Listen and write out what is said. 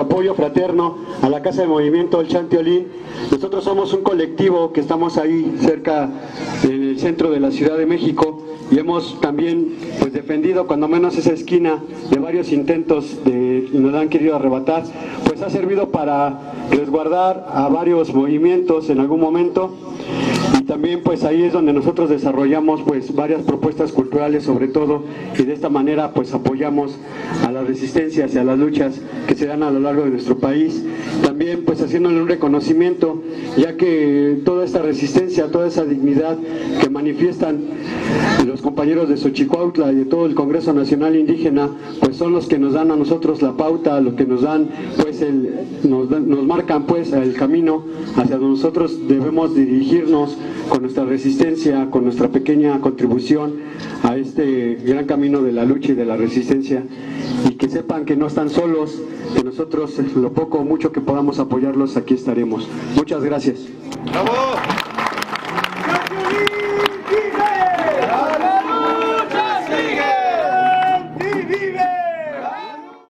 apoyo fraterno a la Casa de Movimiento El Chantiolín. Nosotros somos un colectivo que estamos ahí cerca en el centro de la Ciudad de México y hemos también pues defendido cuando menos esa esquina de varios intentos de nos han querido arrebatar, pues ha servido para resguardar a varios movimientos en algún momento también pues ahí es donde nosotros desarrollamos pues varias propuestas culturales sobre todo y de esta manera pues apoyamos a las resistencias y a las luchas que se dan a lo largo de nuestro país. También pues haciéndole un reconocimiento ya que toda esta resistencia toda esa dignidad que manifiestan los compañeros de Xochicuautla y de todo el Congreso Nacional Indígena pues son los que nos dan a nosotros la pauta los que nos dan pues el nos, nos marcan pues el camino hacia donde nosotros debemos dirigirnos con nuestra resistencia, con nuestra pequeña contribución a este gran camino de la lucha y de la resistencia y que sepan que no están solos, que nosotros lo poco o mucho que podamos apoyarlos aquí estaremos. Muchas gracias. ¡Bravo!